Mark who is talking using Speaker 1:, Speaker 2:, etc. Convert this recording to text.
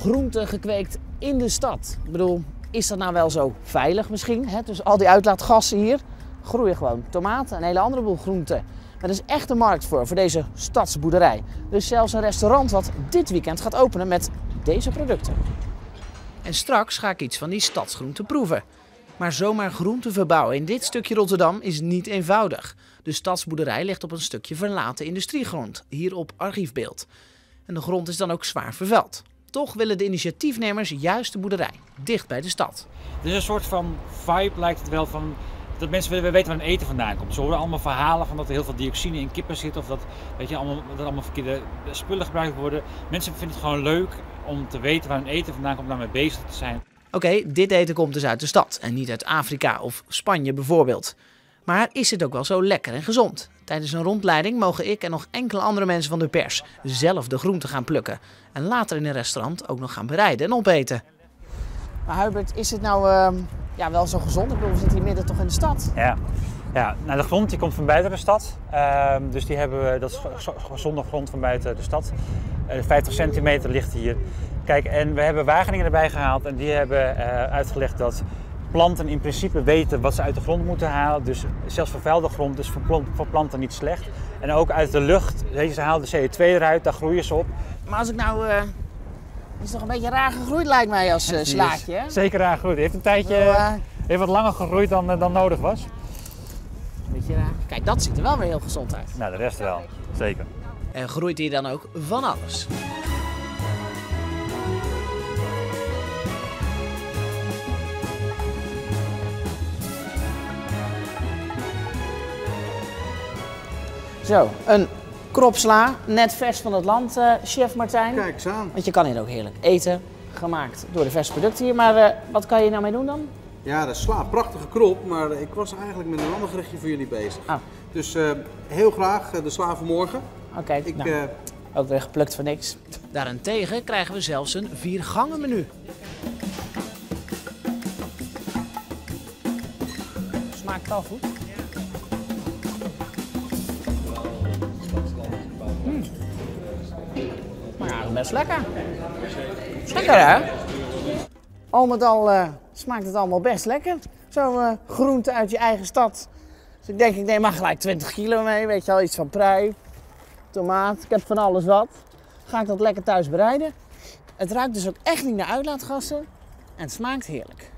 Speaker 1: groenten gekweekt in de stad. Ik bedoel, is dat nou wel zo veilig misschien? Hè? Dus al die uitlaatgassen hier groeien gewoon tomaten en een hele andere boel groenten. Maar er is echt een markt voor, voor deze stadsboerderij. Er is zelfs een restaurant wat dit weekend gaat openen met deze producten. En straks ga ik iets van die stadsgroenten proeven. Maar zomaar groenten verbouwen in dit stukje Rotterdam is niet eenvoudig. De stadsboerderij ligt op een stukje verlaten industriegrond, hier op archiefbeeld. En de grond is dan ook zwaar vervuild. Toch willen de initiatiefnemers juist de boerderij, dicht bij de stad.
Speaker 2: Is een soort van vibe lijkt het wel van dat mensen willen weten waar hun eten vandaan komt. Ze horen allemaal verhalen van dat er heel veel dioxine in kippen zit of dat, weet je, allemaal, dat er allemaal verkeerde spullen gebruikt worden. Mensen vinden het gewoon leuk om te weten waar hun eten vandaan komt, om daarmee bezig te zijn.
Speaker 1: Oké, dit eten komt dus uit de stad en niet uit Afrika of Spanje bijvoorbeeld. Maar is het ook wel zo lekker en gezond? Tijdens een rondleiding mogen ik en nog enkele andere mensen van de pers zelf de groenten gaan plukken. En later in een restaurant ook nog gaan bereiden en opeten. Maar Hubert, is het nou uh, ja, wel zo gezond? Ik bedoel, we zitten hier midden toch in de stad?
Speaker 2: Ja, ja nou, de grond die komt van buiten de stad. Uh, dus die hebben we, dat is gezonde grond van buiten de stad. Uh, eh, 50 centimeter ligt hier. Kijk, en we hebben Wageningen erbij gehaald en die hebben eh, uitgelegd dat planten in principe weten wat ze uit de grond moeten halen. Dus zelfs vervuilde grond is voor planten niet slecht. En ook uit de lucht, ze halen de CO2 eruit, daar groeien ze op.
Speaker 1: Maar als ik nou het is toch een beetje raar gegroeid lijkt mij als uh, slaatje. Hè?
Speaker 2: Zeker raar gegroeid. Heeft een tijdje uh, heeft wat langer gegroeid dan, dan nodig was.
Speaker 1: Beetje raar. Kijk, dat ziet er wel weer heel gezond uit.
Speaker 2: Nou, de rest wel. Zeker.
Speaker 1: En groeit hier dan ook van alles. Zo, een kropsla, net vers van het land, uh, chef Martijn.
Speaker 3: Kijk eens aan.
Speaker 1: Want je kan hier ook heerlijk eten, gemaakt door de verse producten hier. Maar uh, wat kan je nou mee doen dan?
Speaker 3: Ja, de sla, prachtige krop, maar ik was eigenlijk met een ander gerechtje voor jullie bezig.
Speaker 1: Ah.
Speaker 3: Dus uh, heel graag de sla van morgen.
Speaker 1: Oké, okay, ik, nou, ook weer geplukt voor niks. Daarentegen krijgen we zelfs een viergangen menu. Smaakt wel goed. Best lekker. Lekker hè? Al met al uh, smaakt het allemaal best lekker. Zo uh, groente uit je eigen stad. Dus ik denk, ik neem maar gelijk 20 kilo mee. Weet je wel, iets van prei, tomaat. Ik heb van alles wat. Ga ik dat lekker thuis bereiden. Het ruikt dus ook echt niet naar uitlaatgassen. En het smaakt heerlijk.